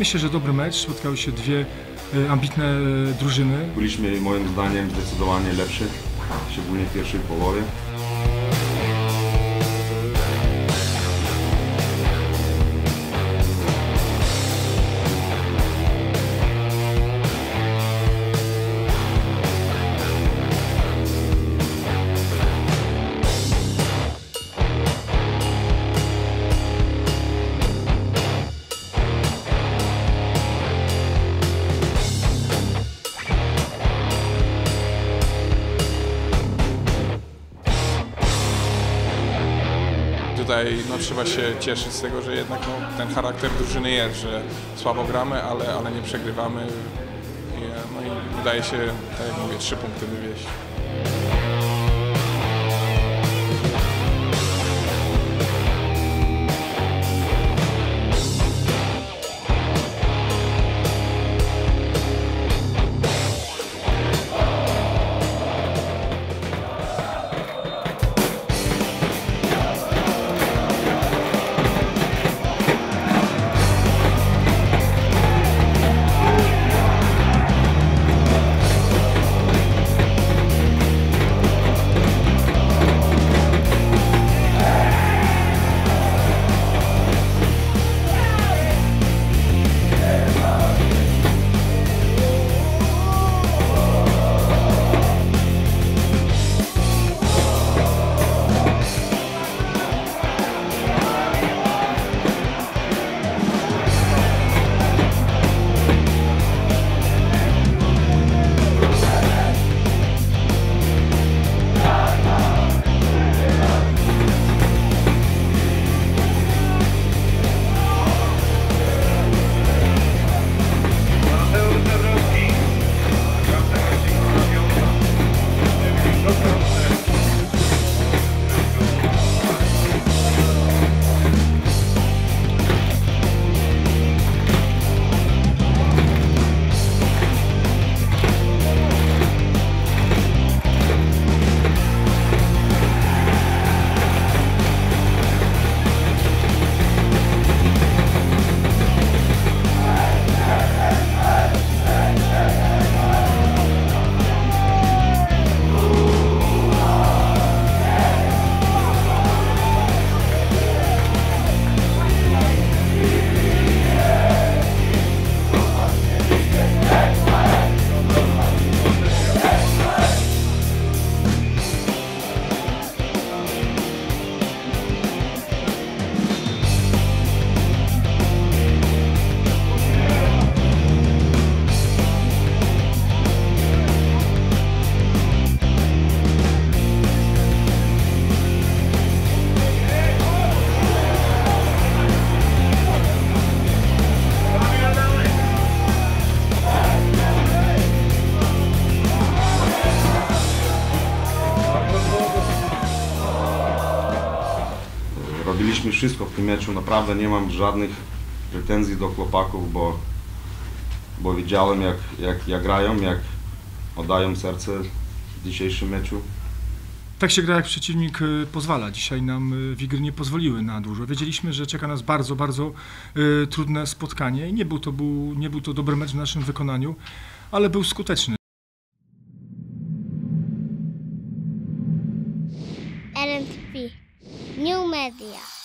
Myślę, że dobry mecz. Spotkały się dwie e, ambitne e, drużyny. Byliśmy moim zdaniem zdecydowanie lepsi, szczególnie w pierwszej połowie. Tutaj no, trzeba się cieszyć z tego, że jednak no, ten charakter drużyny jest, że słabo gramy, ale, ale nie przegrywamy. I, no i udaje się, tak jak mówię, trzy punkty wywieźć. Robiliśmy wszystko w tym meczu, naprawdę nie mam żadnych pretensji do chłopaków, bo, bo widziałem jak, jak, jak grają, jak oddają serce w dzisiejszym meczu. Tak się gra, jak przeciwnik e, pozwala. Dzisiaj nam e, Wigry nie pozwoliły na dużo. Wiedzieliśmy, że czeka nas bardzo, bardzo e, trudne spotkanie i nie był, to był, nie był to dobry mecz w naszym wykonaniu, ale był skuteczny. New Media